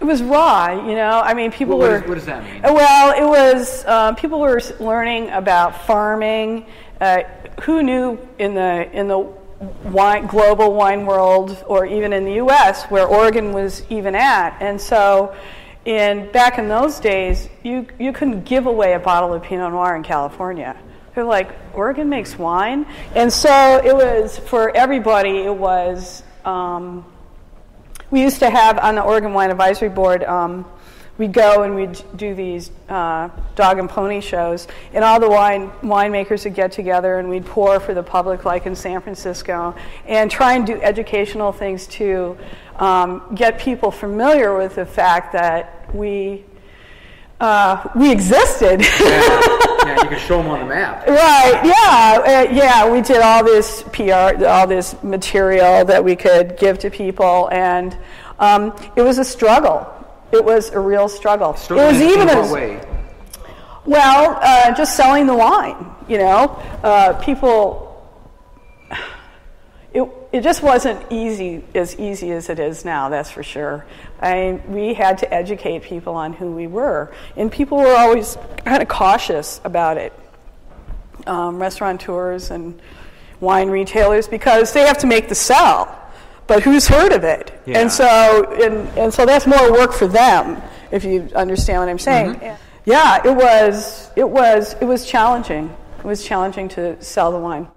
It was raw, you know. I mean, people What, were. is, what does that mean? Well, it was um, people were learning about farming. Uh, who knew in the in the wine, global wine world, or even in the U.S., where Oregon was even at? And so, in back in those days, you you couldn't give away a bottle of Pinot Noir in California. They're like, Oregon makes wine, and so it was for everybody. It was. Um, we used to have on the Oregon Wine Advisory Board, um, we'd go and we'd do these uh, dog and pony shows, and all the wine winemakers would get together and we'd pour for the public, like in San Francisco, and try and do educational things to um, get people familiar with the fact that we uh, we existed. yeah, yeah, can show them on the map. Right. Yeah. Uh, yeah. We did all this PR, all this material that we could give to people, and um, it was a struggle. It was a real struggle. Struggle it was even a, way? well, uh, just selling the wine. You know, uh, people. It, just wasn't easy as easy as it is now. That's for sure. I we had to educate people on who we were, and people were always kind of cautious about it. Um, restaurateurs and wine retailers because they have to make the sell. But who's heard of it? Yeah. And so, and, and so that's more work for them, if you understand what I'm saying. Yeah, it was, it was, it was challenging. It was challenging to sell the wine.